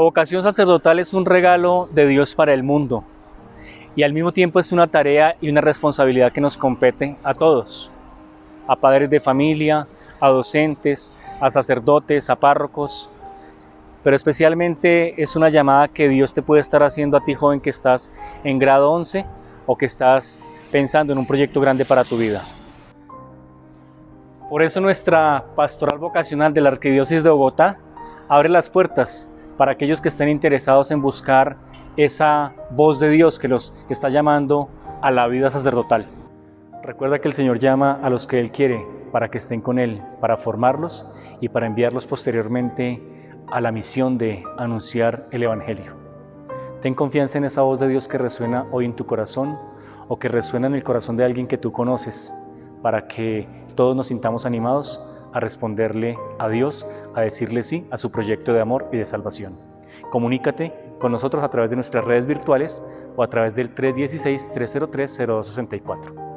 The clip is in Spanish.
vocación sacerdotal es un regalo de Dios para el mundo y al mismo tiempo es una tarea y una responsabilidad que nos compete a todos, a padres de familia, a docentes, a sacerdotes, a párrocos, pero especialmente es una llamada que Dios te puede estar haciendo a ti joven que estás en grado 11 o que estás pensando en un proyecto grande para tu vida. Por eso nuestra pastoral vocacional de la Arquidiócesis de Bogotá abre las puertas para aquellos que estén interesados en buscar esa voz de Dios que los está llamando a la vida sacerdotal. Recuerda que el Señor llama a los que Él quiere para que estén con Él, para formarlos y para enviarlos posteriormente a la misión de anunciar el Evangelio. Ten confianza en esa voz de Dios que resuena hoy en tu corazón o que resuena en el corazón de alguien que tú conoces, para que todos nos sintamos animados a responderle a Dios, a decirle sí a su proyecto de amor y de salvación. Comunícate con nosotros a través de nuestras redes virtuales o a través del 316-303-0264.